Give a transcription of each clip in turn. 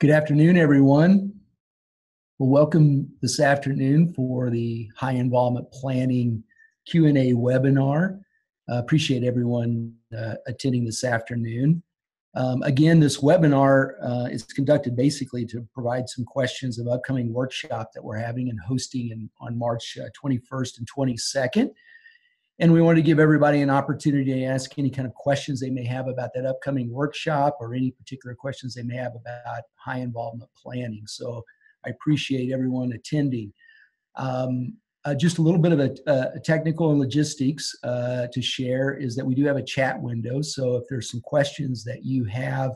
Good afternoon, everyone. Well, welcome this afternoon for the High Involvement Planning Q&A webinar. Uh, appreciate everyone uh, attending this afternoon. Um, again, this webinar uh, is conducted basically to provide some questions of upcoming workshop that we're having and hosting in, on March 21st uh, and 22nd. And we want to give everybody an opportunity to ask any kind of questions they may have about that upcoming workshop or any particular questions they may have about high involvement planning. So I appreciate everyone attending. Um, uh, just a little bit of a, a technical and logistics uh, to share is that we do have a chat window. So if there's some questions that you have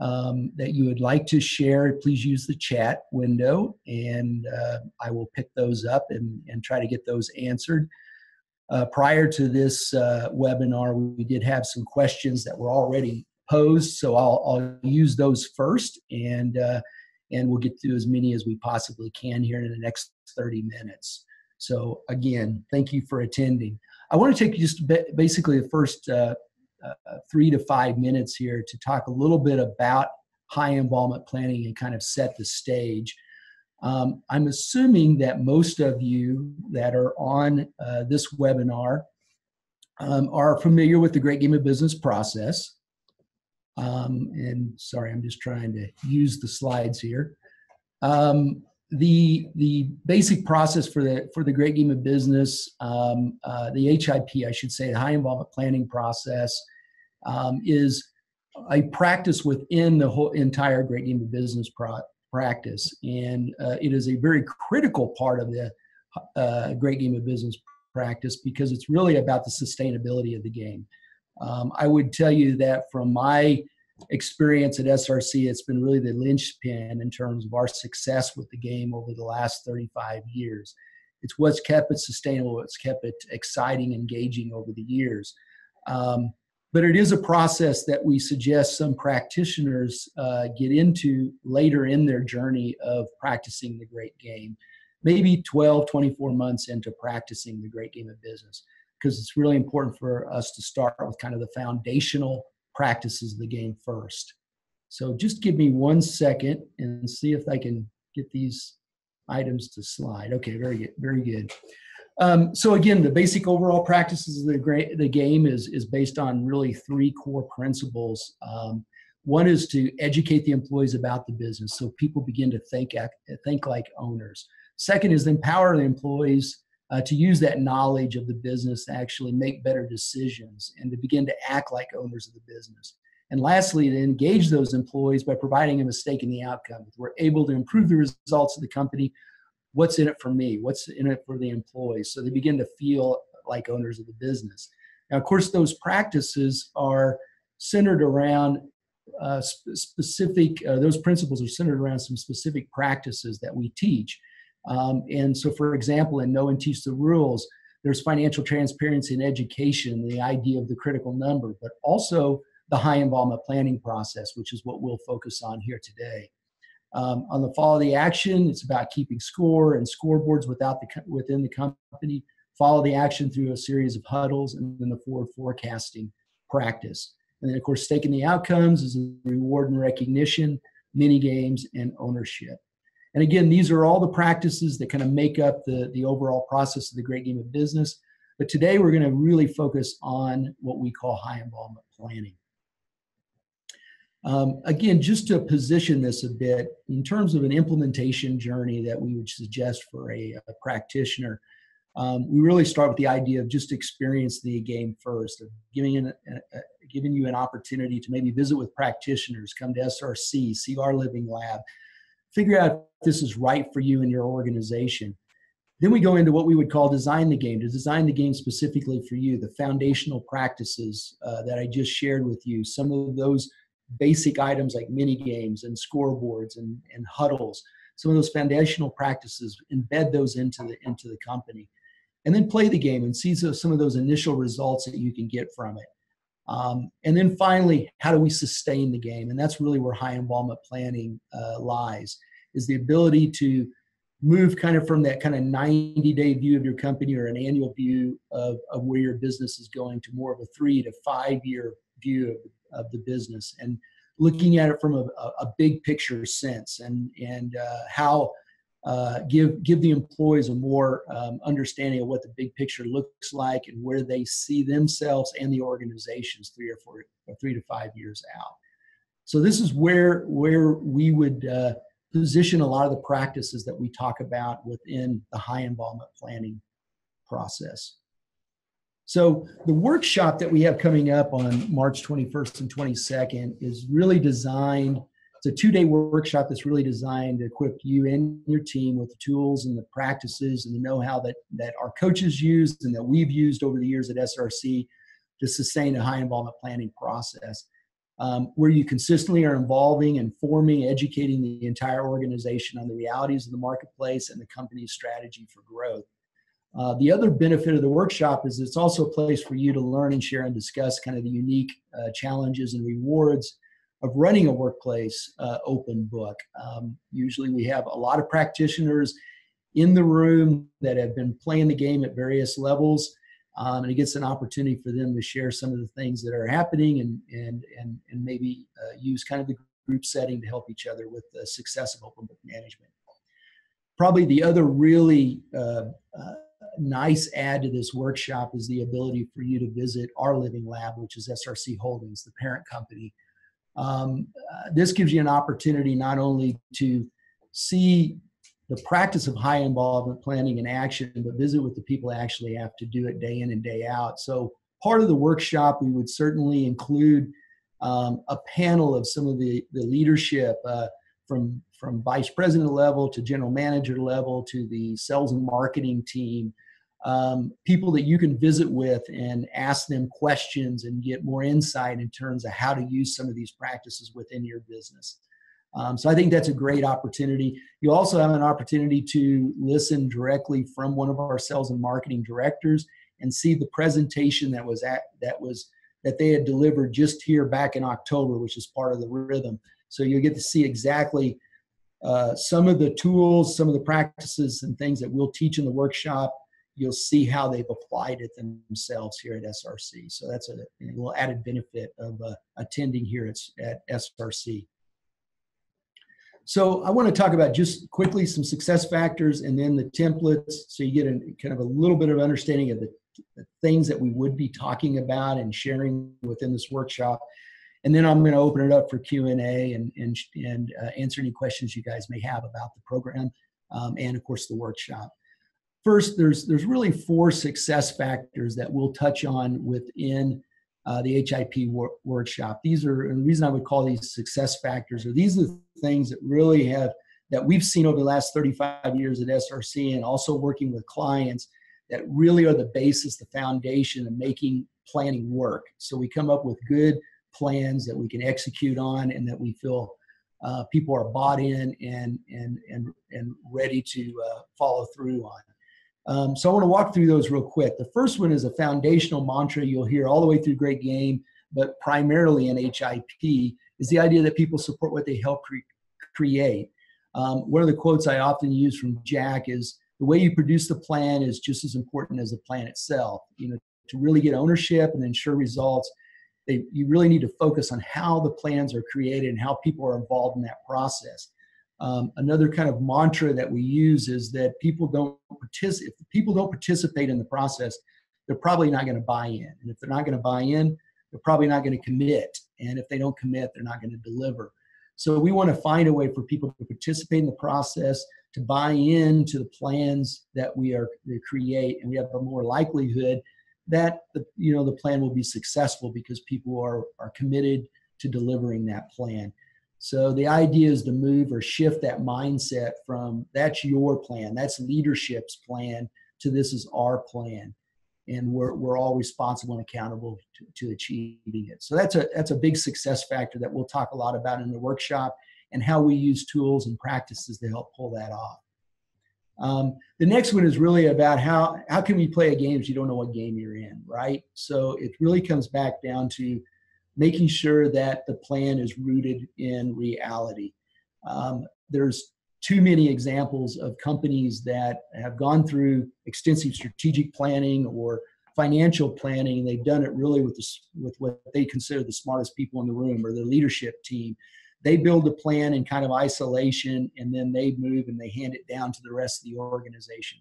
um, that you would like to share, please use the chat window and uh, I will pick those up and, and try to get those answered. Uh, prior to this uh, webinar, we did have some questions that were already posed, so I'll, I'll use those first, and uh, and we'll get through as many as we possibly can here in the next 30 minutes. So again, thank you for attending. I want to take just basically the first uh, uh, three to five minutes here to talk a little bit about high involvement planning and kind of set the stage. Um, I'm assuming that most of you that are on uh, this webinar um, are familiar with the Great Game of Business process. Um, and sorry, I'm just trying to use the slides here. Um, the the basic process for the for the Great Game of Business, um, uh, the HIP, I should say, the High Involvement Planning process, um, is a practice within the whole entire Great Game of Business pro- practice. And uh, it is a very critical part of the uh, great game of business practice because it's really about the sustainability of the game. Um, I would tell you that from my experience at SRC, it's been really the linchpin in terms of our success with the game over the last 35 years. It's what's kept it sustainable, it's kept it exciting, engaging over the years. Um, but it is a process that we suggest some practitioners uh, get into later in their journey of practicing the great game. Maybe 12 24 months into practicing the great game of business because it's really important for us to start with kind of the foundational practices of the game first. So just give me one second and see if i can get these items to slide. Okay very good very good um, so again, the basic overall practices of the, the game is, is based on really three core principles. Um, one is to educate the employees about the business so people begin to think, think like owners. Second is empower the employees uh, to use that knowledge of the business to actually make better decisions and to begin to act like owners of the business. And lastly, to engage those employees by providing a stake in the outcome. We're able to improve the results of the company, what's in it for me? What's in it for the employees? So they begin to feel like owners of the business. Now, of course, those practices are centered around uh, sp- specific, uh, those principles are centered around some specific practices that we teach. Um, and so, for example, in Know and Teach the Rules, there's financial transparency in education, the idea of the critical number, but also the high involvement planning process, which is what we'll focus on here today. Um, on the follow the action, it's about keeping score and scoreboards without the within the company. Follow the action through a series of huddles and then the forward forecasting practice. And then, of course, staking the outcomes is a reward and recognition, mini games, and ownership. And again, these are all the practices that kind of make up the, the overall process of the great game of business. But today we're going to really focus on what we call high involvement planning. Um, again, just to position this a bit in terms of an implementation journey that we would suggest for a, a practitioner, um, we really start with the idea of just experience the game first, of giving, an, a, a, giving you an opportunity to maybe visit with practitioners, come to SRC, see our living lab, figure out if this is right for you and your organization. Then we go into what we would call design the game, to design the game specifically for you, the foundational practices uh, that I just shared with you, some of those basic items like mini games and scoreboards and, and huddles. Some of those foundational practices embed those into the into the company. And then play the game and see some of those initial results that you can get from it. Um, and then finally how do we sustain the game? And that's really where high involvement planning uh, lies is the ability to move kind of from that kind of 90 day view of your company or an annual view of, of where your business is going to more of a three to five year view of, of the business. And looking at it from a, a big picture sense and and uh, how uh, give give the employees a more um, understanding of what the big picture looks like and where they see themselves and the organizations three or four or three to five years out. So this is where where we would uh, position a lot of the practices that we talk about within the high involvement planning process. So the workshop that we have coming up on March 21st and 22nd is really designed it's a two day workshop that's really designed to equip you and your team with the tools and the practices and the know how that, that our coaches use and that we've used over the years at SRC to sustain a high involvement planning process. Um, where you consistently are involving, informing, educating the entire organization on the realities of the marketplace and the company's strategy for growth. Uh, the other benefit of the workshop is it's also a place for you to learn and share and discuss kind of the unique uh, challenges and rewards of running a workplace uh, open book. Um, usually, we have a lot of practitioners in the room that have been playing the game at various levels, um, and it gets an opportunity for them to share some of the things that are happening and and and and maybe uh, use kind of the group setting to help each other with the success of open book management. Probably the other really uh, uh nice add to this workshop is the ability for you to visit our living lab, which is SRC Holdings, the parent company um, uh, this gives you an opportunity not only to see the practice of high involvement planning in action, but visit with the people that actually have to do it day in and day out. So, part of the workshop, we would certainly include um, a panel of some of the, the leadership uh, from, from vice president level to general manager level to the sales and marketing team um, people that you can visit with and ask them questions and get more insight in terms of how to use some of these practices within your business. Um, so I think that's a great opportunity. You also have an opportunity to listen directly from one of our sales and marketing directors and see the presentation that was at that was that they had delivered just here back in October, which is part of the rhythm. So you'll get to see exactly uh, some of the tools, some of the practices and things that we'll teach in the workshop you'll see how they've applied it themselves here at SRC. So that's a, a little added benefit of uh, attending here at, at SRC. So I want to talk about just quickly some success factors and then the templates so you get a kind of a little bit of understanding of the, the things that we would be talking about and sharing within this workshop. And then I'm going to open it up for Q&A and, and, and uh, answer any questions you guys may have about the program um, and, of course, the workshop. First, there's there's really four success factors that we'll touch on within uh, the HIP wor- workshop. These are and the reason I would call these success factors are these are the things that really have that we've seen over the last 35 years at SRC and also working with clients that really are the basis, the foundation of making planning work. So we come up with good plans that we can execute on and that we feel uh, people are bought in and and and and ready to uh, follow through on. Um, so I want to walk through those real quick. The first one is a foundational mantra you'll hear all the way through Great Game, but primarily in HIP, is the idea that people support what they help cre- create. Um, one of the quotes I often use from Jack is the way you produce the plan is just as important as the plan itself. You know, to really get ownership and ensure results, they, you really need to focus on how the plans are created and how people are involved in that process. Um, another kind of mantra that we use is that people don't participate. If people don't participate in the process, they're probably not going to buy in. And if they're not going to buy in, they're probably not going to commit. And if they don't commit, they're not going to deliver. So we want to find a way for people to participate in the process, to buy in to the plans that we are to create, and we have a more likelihood that the you know the plan will be successful because people are are committed to delivering that plan. So the idea is to move or shift that mindset from that's your plan, that's leadership's plan, to this is our plan. And we're, we're all responsible and accountable to, to achieving it. So that's a that's a big success factor that we'll talk a lot about in the workshop and how we use tools and practices to help pull that off. Um, the next one is really about how how can we play a game if you don't know what game you're in, right? So it really comes back down to making sure that the plan is rooted in reality. Um, there's too many examples of companies that have gone through extensive strategic planning or financial planning, they've done it really with the, with what they consider the smartest people in the room or the leadership team. They build a plan in kind of isolation, and then they move and they hand it down to the rest of the organization.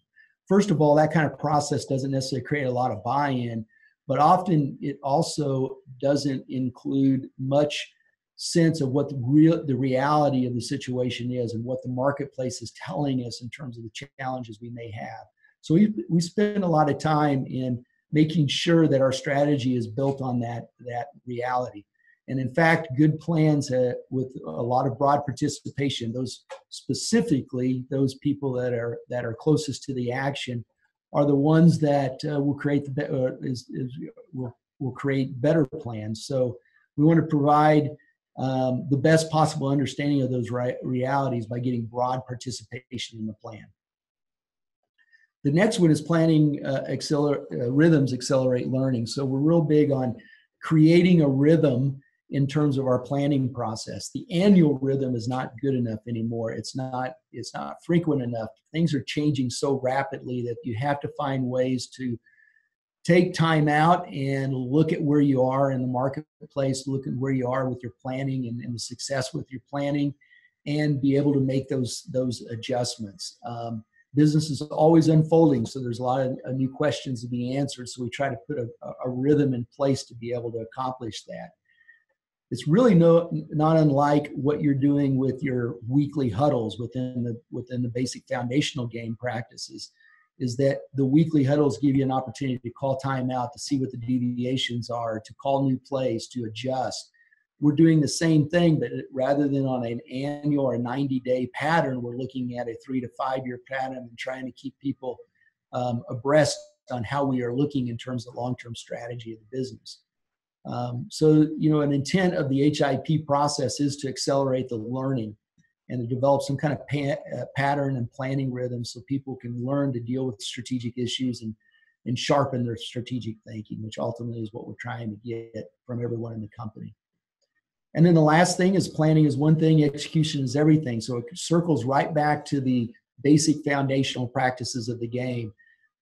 First of all, that kind of process doesn't necessarily create a lot of buy-in, but often it also doesn't include much sense of what the real the reality of the situation is and what the marketplace is telling us in terms of the challenges we may have. So we we spend a lot of time in making sure that our strategy is built on that that reality. And in fact, good plans uh, with a lot of broad participation, those specifically those people that are that are closest to the action, are the ones that uh, will create the uh, is, is will will create better plans. So we want to provide um, the best possible understanding of those ri- realities by getting broad participation in the plan. The next one is planning uh, acceler- uh, rhythms accelerate learning. So we're real big on creating a rhythm in terms of our planning process. The annual rhythm is not good enough anymore. It's not it's not frequent enough. Things are changing so rapidly that you have to find ways to take time out and look at where you are in the marketplace, look at where you are with your planning and, and the success with your planning, and be able to make those those adjustments. Um, business is always unfolding, so there's a lot of uh, new questions to be answered. So we try to put a, a rhythm in place to be able to accomplish that. It's really no not unlike what you're doing with your weekly huddles within the within the basic foundational game practices is that the weekly huddles give you an opportunity to call time out to see what the deviations are, to call new plays, to adjust. We're doing the same thing, but rather than on an annual or 90 day pattern, we're looking at a three to five year pattern and trying to keep people um, abreast on how we are looking in terms of long term strategy of the business. Um, so, you know, an intent of the HIP process is to accelerate the learning and to develop some kind of pa- uh, pattern and planning rhythm so people can learn to deal with strategic issues and and sharpen their strategic thinking, which ultimately is what we're trying to get from everyone in the company. And then the last thing is planning is one thing, execution is everything. So it circles right back to the basic foundational practices of the game.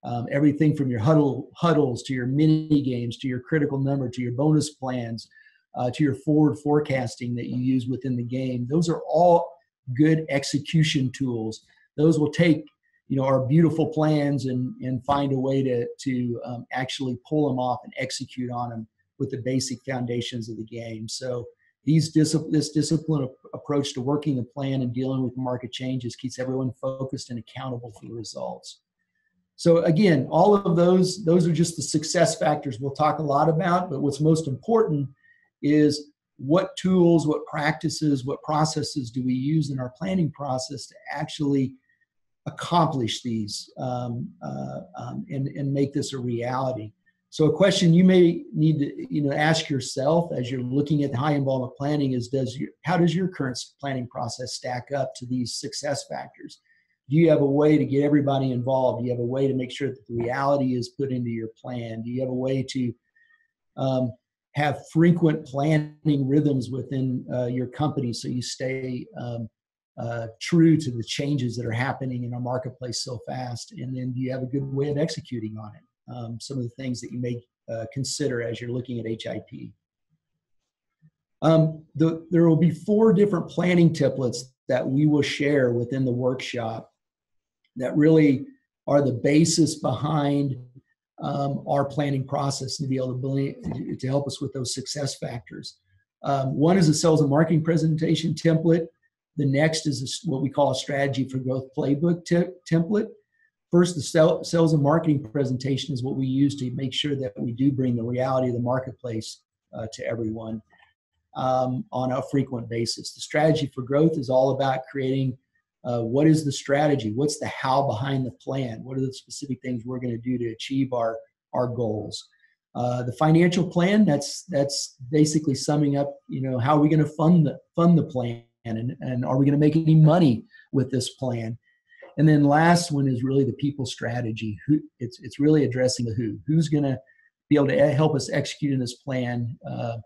Um, everything from your huddle huddles to your mini games to your critical number to your bonus plans uh, to your forward forecasting that you use within the game. Those are all good execution tools. Those will take you know our beautiful plans and and find a way to to um, actually pull them off and execute on them with the basic foundations of the game. So these discipline this disciplined approach to working the plan and dealing with market changes keeps everyone focused and accountable for the results. So again, all of those those are just the success factors we'll talk a lot about. But what's most important is what tools, what practices, what processes do we use in our planning process to actually accomplish these um, uh, um, and, and make this a reality. So a question you may need to you know ask yourself as you're looking at the high involvement planning is does your, how does your current planning process stack up to these success factors? Do you have a way to get everybody involved? Do you have a way to make sure that the reality is put into your plan? Do you have a way to um, have frequent planning rhythms within uh, your company so you stay um, uh, true to the changes that are happening in our marketplace so fast and then do you have a good way of executing on it um, some of the things that you may uh, consider as you're looking at hip um, the, there will be four different planning templates that we will share within the workshop that really are the basis behind um, our planning process to be able to, believe, to help us with those success factors. Um, one is a sales and marketing presentation template. The next is a, what we call a strategy for growth playbook te- template. First, the sales and marketing presentation is what we use to make sure that we do bring the reality of the marketplace uh, to everyone um, on a frequent basis. The strategy for growth is all about creating uh, what is the strategy? What's the how behind the plan? What are the specific things we're going to do to achieve our our goals? Uh, the financial plan that's that's basically summing up you know how are we going to fund the fund the plan and, and are we going to make any money with this plan and then last one is really the people strategy who it's it's really addressing the who who's going to be able to help us execute in this plan uh,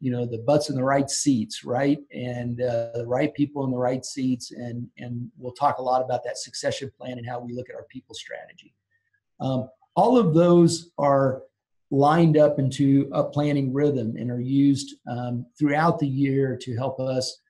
you know the butts in the right seats right and uh, the right people in the right seats and and we'll talk a lot about that succession plan and how we look at our people strategy um, all of those are lined up into a planning rhythm and are used um, throughout the year to help us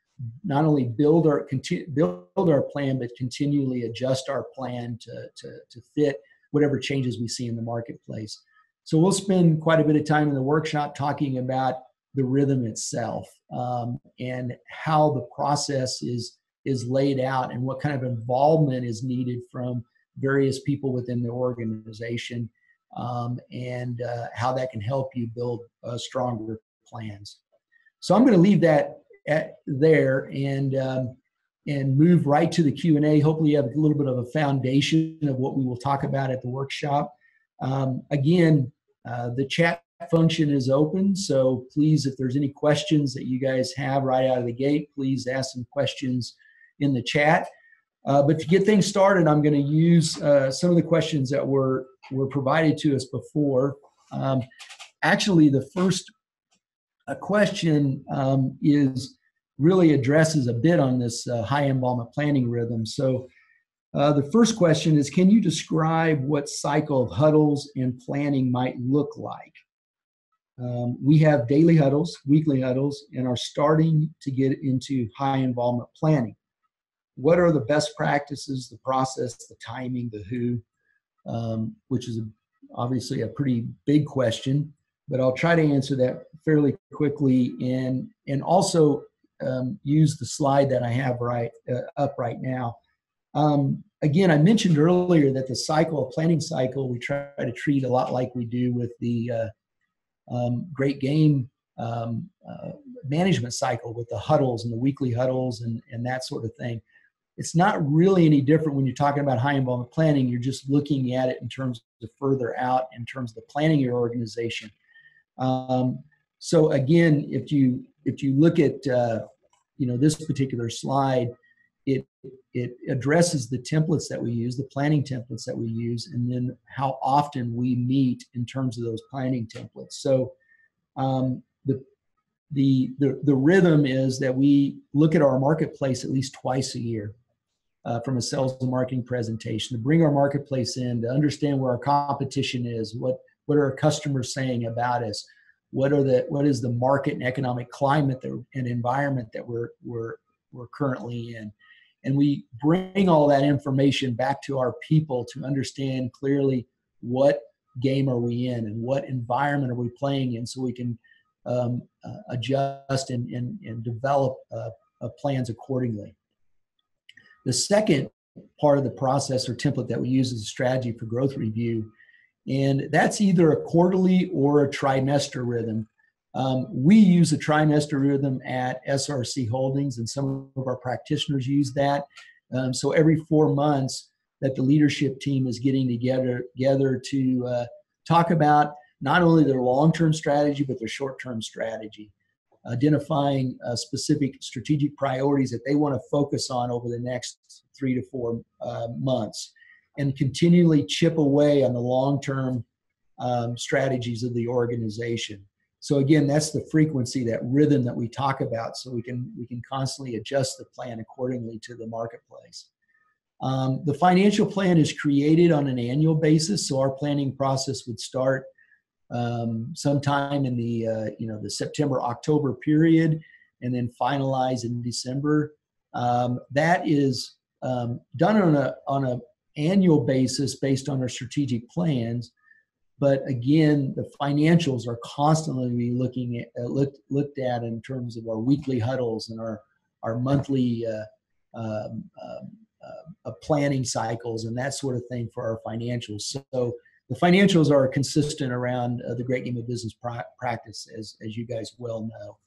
not only build our continue, build our plan, but continually adjust our plan to, to, to fit whatever changes we see in the marketplace. So we'll spend quite a bit of time in the workshop talking about the rhythm itself um, and how the process is is laid out and what kind of involvement is needed from various people within the organization um, and uh, how that can help you build uh, stronger plans. So I'm going to leave that at, there and um, and move right to the Q&A. Hopefully you have a little bit of a foundation of what we will talk about at the workshop. Um, again, uh, the chat function is open, so please, if there's any questions that you guys have right out of the gate, please ask some questions in the chat. Uh, but to get things started, I'm going to use uh, some of the questions that were were provided to us before. Um, actually, the first a question um, is really addresses a bit on this uh, high involvement planning rhythm. So, uh, the first question is Can you describe what cycle of huddles and planning might look like? Um, we have daily huddles, weekly huddles, and are starting to get into high involvement planning. What are the best practices, the process, the timing, the who, um, which is obviously a pretty big question, but I'll try to answer that fairly quickly and and also um, use the slide that I have right uh, up right now. Um, again, I mentioned earlier that the cycle, planning cycle, we try to treat a lot like we do with the uh, um, great game um, uh, management cycle with the huddles and the weekly huddles and, and that sort of thing. It's not really any different when you're talking about high involvement planning. You're just looking at it in terms of further out in terms of the planning your organization. Um, so again, if you if you look at uh, you know this particular slide, it it addresses the templates that we use, the planning templates that we use, and then how often we meet in terms of those planning templates. So um, the the the the rhythm is that we look at our marketplace at least twice a year. Uh, from a sales and marketing presentation to bring our marketplace in to understand where our competition is what what are our customers saying about us what are the what is the market and economic climate that, and environment that we're we're we're currently in and we bring all that information back to our people to understand clearly what game are we in and what environment are we playing in so we can um, uh, adjust and, and, and develop uh, uh, plans accordingly the second part of the process or template that we use is a strategy for growth review and that's either a quarterly or a trimester rhythm. Um, we use a trimester rhythm at SRC Holdings, and some of our practitioners use that. Um, so every four months, that the leadership team is getting together together to uh, talk about not only their long-term strategy but their short-term strategy, identifying uh, specific strategic priorities that they want to focus on over the next three to four uh, months and continually chip away on the long term um, strategies of the organization. So again, that's the frequency, that rhythm that we talk about, so we can we can constantly adjust the plan accordingly to the marketplace. Um, the financial plan is created on an annual basis, so our planning process would start um, sometime in the uh, you know the September October period, and then finalize in December. Um, that is um, done on a on a annual basis based on our strategic plans. But again, the financials are constantly looking at, uh, looked, looked at in terms of our weekly huddles and our, our monthly uh, um, um uh, planning cycles and that sort of thing for our financials. So the financials are consistent around uh, the Great Game of Business practice, as, as you guys well know.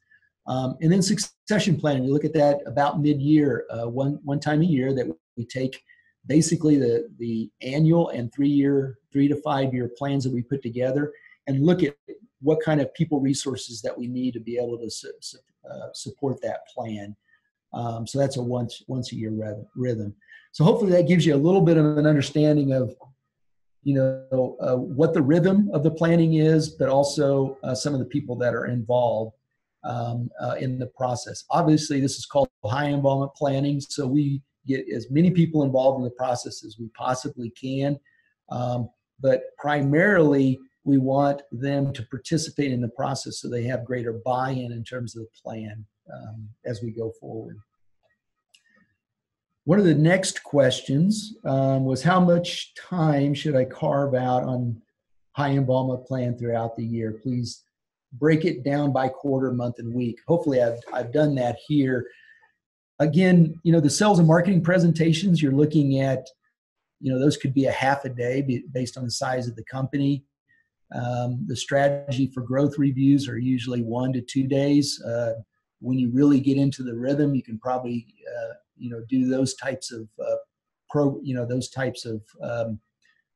Um, and then succession planning, we look at that about mid-year, uh, one one time a year that we take basically the, the annual and three year, three to five year plans that we put together and look at what kind of people resources that we need to be able to su- su- uh, support that plan. Um, so that's a once once a year rhythm. So hopefully that gives you a little bit of an understanding of you know uh, what the rhythm of the planning is, but also uh, some of the people that are involved um, uh, in the process. Obviously, this is called high involvement planning, so we get as many people involved in the process as we possibly can. Um, but primarily we want them to participate in the process so they have greater buy-in in terms of the plan um, as we go forward. One of the next questions um, was how much time should I carve out on high involvement plan throughout the year? Please break it down by quarter, month, and week. Hopefully, I've, I've done that here. Again, you know, the sales and marketing presentations, you're looking at, you know, those could be a half a day based on the size of the company. Um, the strategy for growth reviews are usually one to two days. Uh, when you really get into the rhythm, you can probably, uh, you know, do those types of uh, pro, you know, those types of um,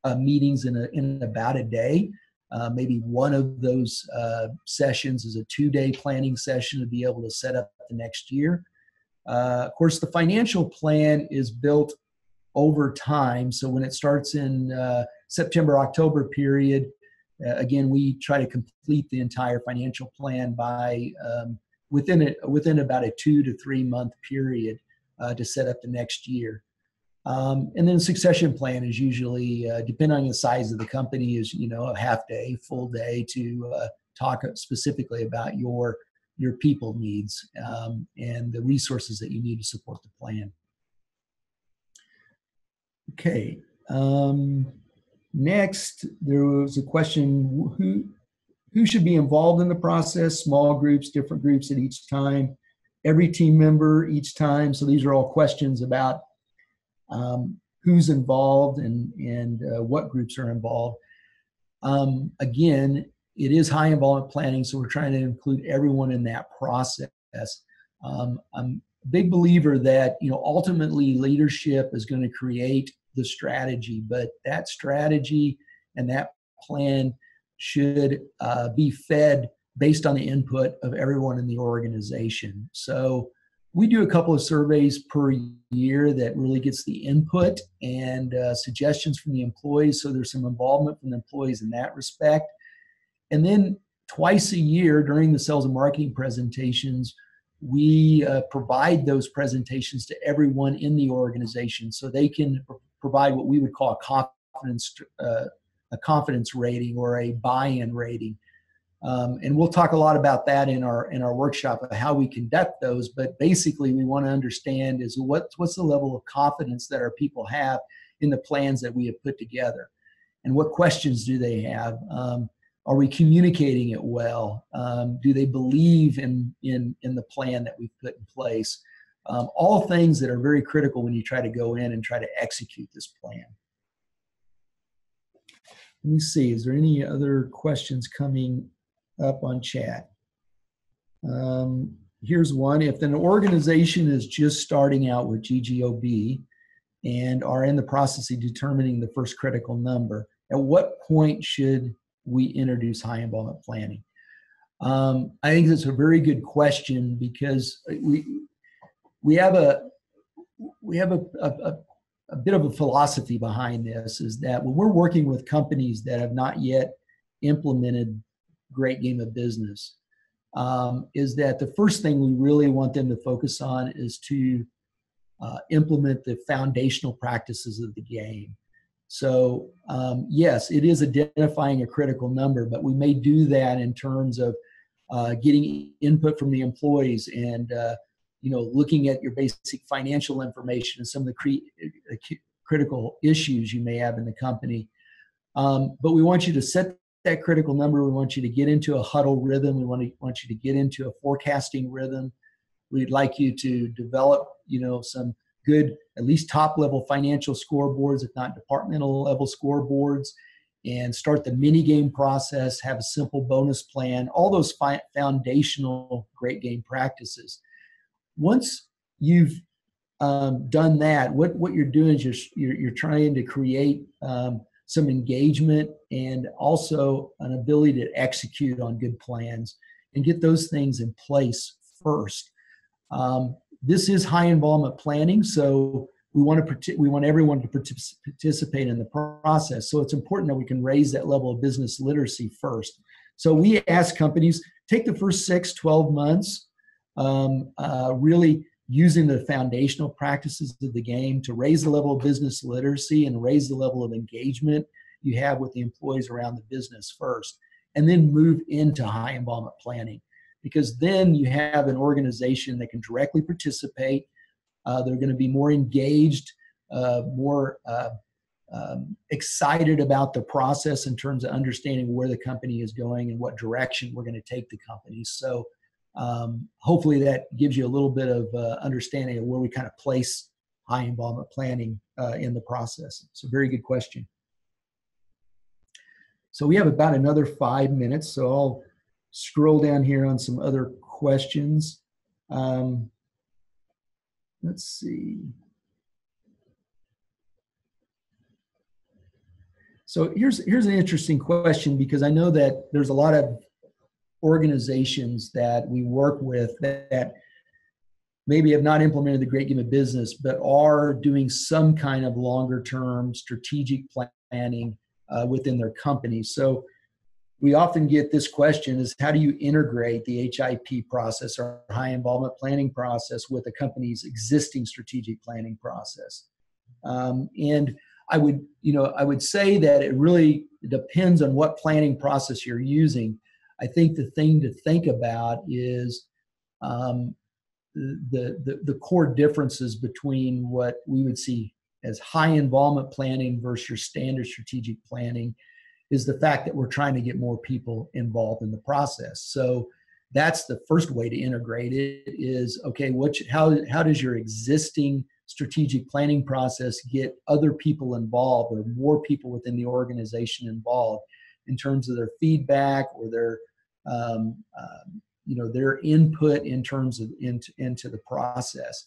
uh, meetings in a, in about a day. Uh, maybe one of those uh, sessions is a two-day planning session to be able to set up the next year. Of course, the financial plan is built over time. So when it starts in September October period, uh, again, we try to complete the entire financial plan by um, within it within about a two to three month period uh, to set up the next year. Um, and then succession plan is usually, uh, depending on the size of the company, is you know a half day, full day to uh, talk specifically about your your people needs um, and the resources that you need to support the plan. Okay. Um, Next, there was a question who, who should be involved in the process, small groups, different groups at each time, every team member each time. So these are all questions about um, who's involved and, and uh, what groups are involved. Um, again, it is high involvement planning, so we're trying to include everyone in that process. Um, I'm a big believer that you know ultimately leadership is going to create the strategy, but that strategy and that plan should uh, be fed based on the input of everyone in the organization. So we do a couple of surveys per year that really gets the input and uh, suggestions from the employees. So there's some involvement from the employees in that respect. And then twice a year during the sales and marketing presentations, we uh, provide those presentations to everyone in the organization so they can provide what we would call a confidence uh, a confidence rating or a buy-in rating. Um, and we'll talk a lot about that in our in our workshop of how we conduct those. But basically, we want to understand is what what's the level of confidence that our people have in the plans that we have put together, and what questions do they have? Um, are we communicating it well? Um, do they believe in in in the plan that we've put in place? Um, all things that are very critical when you try to go in and try to execute this plan. Let me see, is there any other questions coming up on chat? Um, here's one. If an organization is just starting out with GGOB and are in the process of determining the first critical number, at what point should we introduce high involvement planning? Um, I think that's a very good question because we we have a we have a, a, a, bit of a philosophy behind this is that when we're working with companies that have not yet implemented great game of business um, is that the first thing we really want them to focus on is to uh, implement the foundational practices of the game so um, yes it is identifying a critical number but we may do that in terms of uh, getting input from the employees and uh, you know, looking at your basic financial information and some of the cre- uh, critical issues you may have in the company. Um, but we want you to set that critical number. We want you to get into a huddle rhythm. We want to want you to get into a forecasting rhythm. We'd like you to develop, you know, some good, at least top level financial scoreboards, if not departmental level scoreboards, and start the mini game process. Have a simple bonus plan. All those fi- foundational great game practices once you've um, done that, what, what you're doing is you're, you're, you're trying to create um, some engagement and also an ability to execute on good plans and get those things in place first. Um, this is high involvement planning, so we want to we want everyone to participate in the process. So it's important that we can raise that level of business literacy first. So we ask companies take the first six, 12 months um, uh, really using the foundational practices of the game to raise the level of business literacy and raise the level of engagement you have with the employees around the business first, and then move into high involvement planning. Because then you have an organization that can directly participate. Uh, they're going to be more engaged, uh, more uh, um, excited about the process in terms of understanding where the company is going and what direction we're going to take the company. So, um, hopefully, that gives you a little bit of uh, understanding of where we kind of place high involvement planning uh, in the process. It's a very good question. So we have about another five minutes, so I'll scroll down here on some other questions. Um, let's see. So here's here's an interesting question because I know that there's a lot of organizations that we work with that, that maybe have not implemented the great game of business, but are doing some kind of longer term strategic planning uh, within their company. So we often get this question is how do you integrate the HIP process or high involvement planning process with a company's existing strategic planning process? Um, and I would, you know, I would say that it really depends on what planning process you're using. I think the thing to think about is um, the, the, the core differences between what we would see as high involvement planning versus your standard strategic planning is the fact that we're trying to get more people involved in the process. So that's the first way to integrate it is okay, what how how does your existing strategic planning process get other people involved or more people within the organization involved in terms of their feedback or their um, um, you know their input in terms of into into the process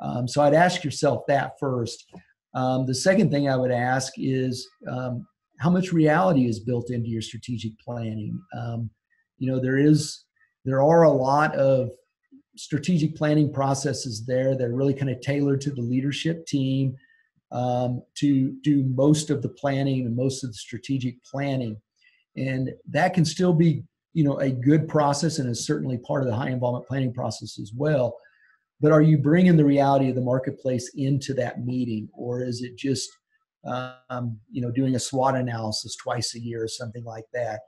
um, so i'd ask yourself that first um, the second thing i would ask is um, how much reality is built into your strategic planning. Um, you know there is there are a lot of strategic planning processes there that are really kind of tailored to the leadership team um, to do most of the planning and most of the strategic planning. And that can still be you know a good process and is certainly part of the high involvement planning process as well. But are you bringing the reality of the marketplace into that meeting or is it just um, you know doing a swot analysis twice a year or something like that.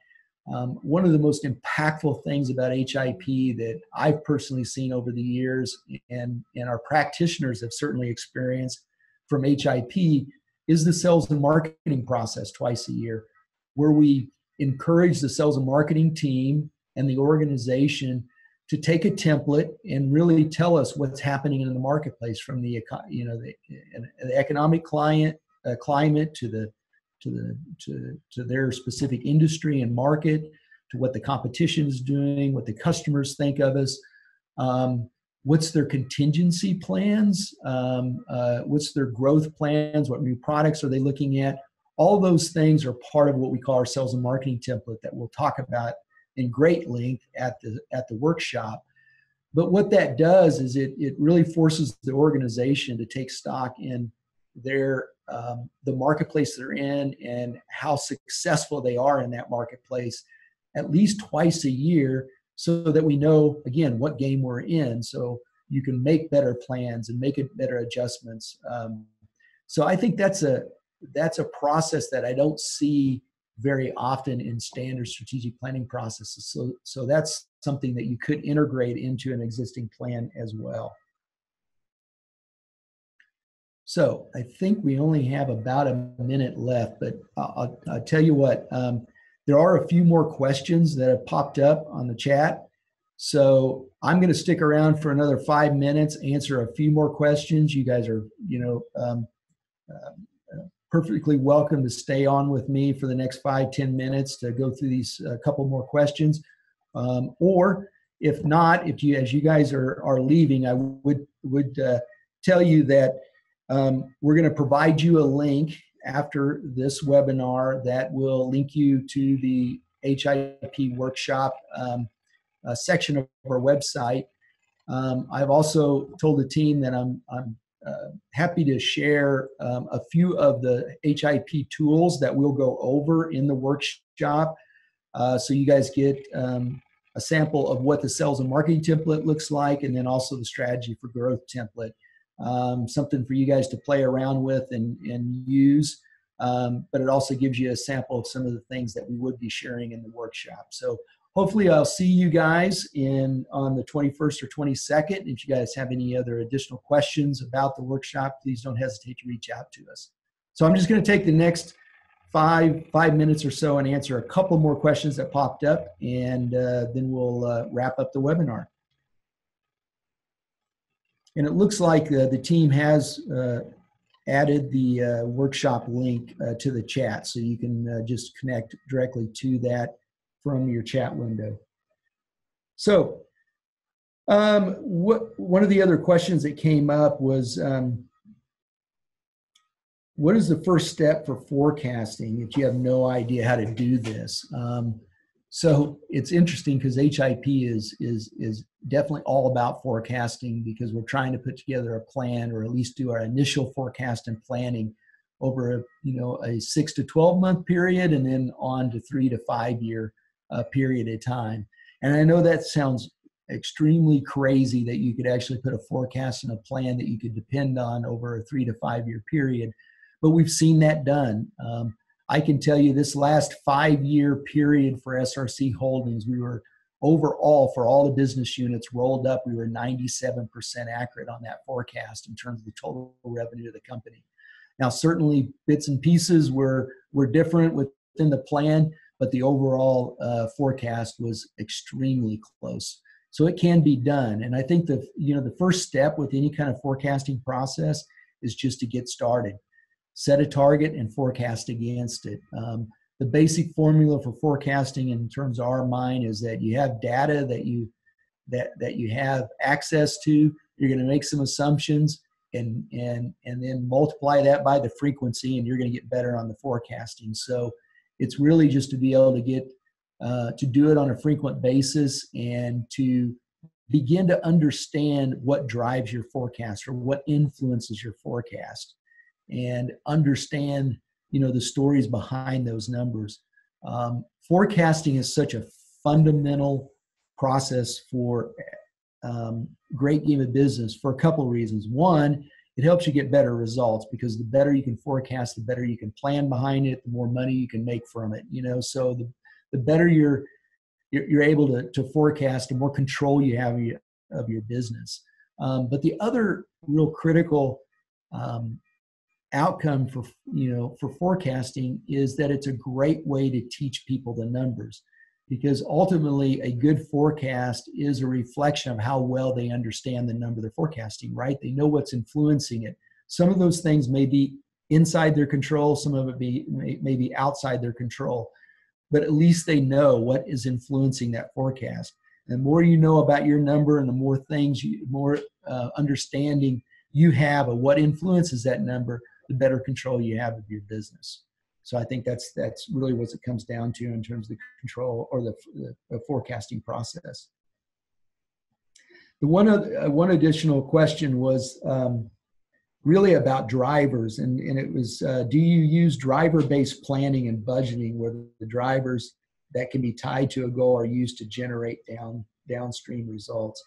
Um, one of the most impactful things about hip that i've personally seen over the years and and our practitioners have certainly experienced from hip is the sales and marketing process twice a year where we encourage the sales and marketing team and the organization to take a template and really tell us what's happening in the marketplace from the you know the, the economic client uh, climate to the to the to, to their specific industry and market to what the competition is doing what the customers think of us. Um, what's their contingency plans? Um, uh, what's their growth plans? What new products are they looking at? All those things are part of what we call our sales and marketing template that we'll talk about in great length at the at the workshop. But what that does is it it really forces the organization to take stock in their um, the marketplace they're in and how successful they are in that marketplace at least twice a year so that we know again what game we're in so you can make better plans and make better adjustments um, so i think that's a that's a process that I don't see very often in standard strategic planning processes. So, so that's something that you could integrate into an existing plan as well. So I think we only have about a minute left, but I'll, I'll tell you what, um, there are a few more questions that have popped up on the chat. So I'm going to stick around for another five minutes, answer a few more questions. You guys are, you know, um, uh, perfectly welcome to stay on with me for the next five ten minutes to go through these uh, couple more questions. Um, or if not, if you, as you guys are, are leaving, I would, would uh, tell you that um, we're going to provide you a link after this webinar that will link you to the HIP workshop um, uh, section of our website. Um, I've also told the team that I'm, I'm uh, happy to share um, a few of the HIP tools that we'll go over in the workshop. Uh, so you guys get um, a sample of what the sales and marketing template looks like, and then also the strategy for growth template. Um, something for you guys to play around with and, and use. um, but it also gives you a sample of some of the things that we would be sharing in the workshop. So hopefully I'll see you guys in on the 21st or 22nd. If you guys have any other additional questions about the workshop, please don't hesitate to reach out to us. So I'm just going to take the next five five minutes or so and answer a couple more questions that popped up, and uh, then we'll uh, wrap up the webinar. And it looks like uh, the team has uh, added the uh, workshop link uh, to the chat, so you can just connect directly to that from your chat window. So, um, what one of the other questions that came up was. Um, what is the first step for forecasting if you have no idea how to do this? Um, so it's interesting because HIP is is is definitely all about forecasting because we're trying to put together a plan or at least do our initial forecast and planning over a you know a six to twelve month period and then on to three to five year uh, period of time. And I know that sounds extremely crazy that you could actually put a forecast and a plan that you could depend on over a three to five year period but we've seen that done. Um, I can tell you this last five year period for SRC Holdings, we were overall for all the business units rolled up, we were 97% accurate on that forecast in terms of the total revenue of the company. Now, certainly bits and pieces were, were different within the plan, but the overall uh, forecast was extremely close. So it can be done. And I think the, you know, the first step with any kind of forecasting process is just to get started set a target and forecast against it. Um, the basic formula for forecasting in terms of our mind is that you have data that you that that you have access to. You're going to make some assumptions and and and then multiply that by the frequency and you're going to get better on the forecasting. So it's really just to be able to get uh, to do it on a frequent basis and to begin to understand what drives your forecast or what influences your forecast and understand you know the stories behind those numbers. Um, forecasting is such a fundamental process for um, great game of business for a couple of reasons. One it helps you get better results because the better you can forecast the better you can plan behind it the more money you can make from it you know? So the, the better you're you're able to, to forecast the more control you have of your business. Um, but the other real critical um, outcome for you know for forecasting is that it's a great way to teach people the numbers. Because ultimately a good forecast is a reflection of how well they understand the number they're forecasting right? They know what's influencing it. Some of those things may be inside their control some of it be may, may be outside their control. But at least they know what is influencing that forecast. And the more you know about your number and the more things you more uh, understanding you have of what influences that number the better control you have of your business. So I think that's that's really what it comes down to in terms of the control or the, the, the forecasting process. The one other, uh, one additional question was um, really about drivers, and, and it was uh, do you use driver-based planning and budgeting where the drivers that can be tied to a goal are used to generate down downstream results?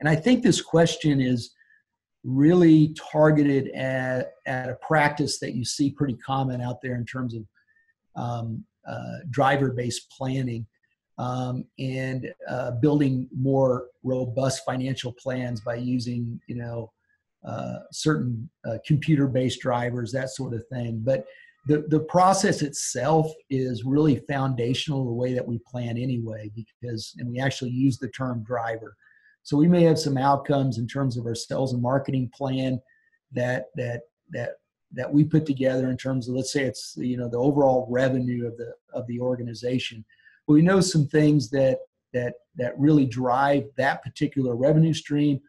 And I think this question is really targeted at, at a practice that you see pretty common out there in terms of um, uh, driver-based planning um, and uh, building more robust financial plans by using you know uh, certain uh, computer-based drivers that sort of thing. But the, the process itself is really foundational the way that we plan anyway because and we actually use the term driver so we may have some outcomes in terms of our sales and marketing plan that that that that we put together in terms of let's say it's you know the overall revenue of the of the organization. But we know some things that that that really drive that particular revenue stream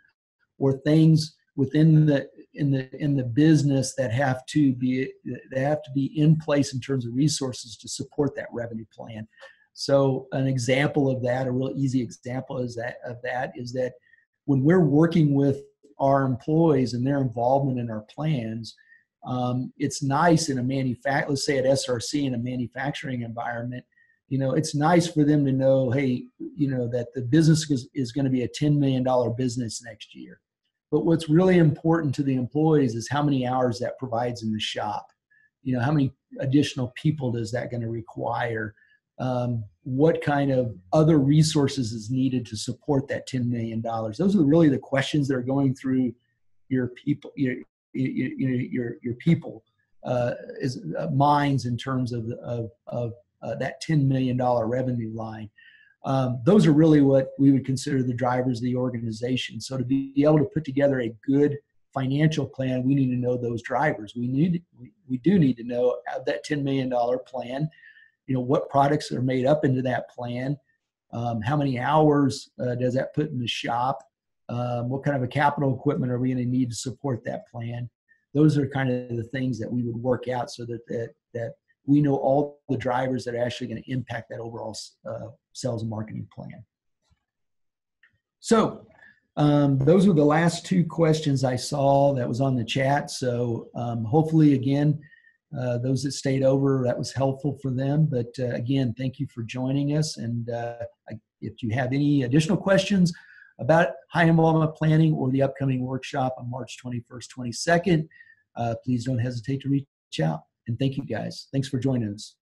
or things within the in the in the business that have to be they have to be in place in terms of resources to support that revenue plan so an example of that, a real easy example is that of that is that when we're working with our employees and their involvement in our plans, um, it's nice in a manufact let's say at SRC in a manufacturing environment, you know, it's nice for them to know, hey, you know, that the business is, is going to be a $10 million business next year. But what's really important to the employees is how many hours that provides in the shop you know, how many additional people does that going to require? Um, what kind of other resources is needed to support that $10 million? Those are really the questions that are going through your people, your, your, your, your people uh, is, uh, minds in terms of, of, of uh, that $10 million revenue line. Um, those are really what we would consider the drivers of the organization. So to be able to put together a good financial plan, we need to know those drivers. We need we, we do need to know that $10 million plan, you know, what products are made up into that plan, um, how many hours uh, does that put in the shop, um, what kind of a capital equipment are we going to need to support that plan. Those are kind of the things that we would work out so that that, that we know all the drivers that are actually going to impact that overall uh, sales and marketing plan. So um, those were the last two questions I saw that was on the chat. So um, hopefully, again, uh, those that stayed over, that was helpful for them. But uh, again, thank you for joining us. And uh, if you have any additional questions about high involvement planning or the upcoming workshop on March 21st, 22nd, uh, please don't hesitate to reach out. And thank you guys. Thanks for joining us.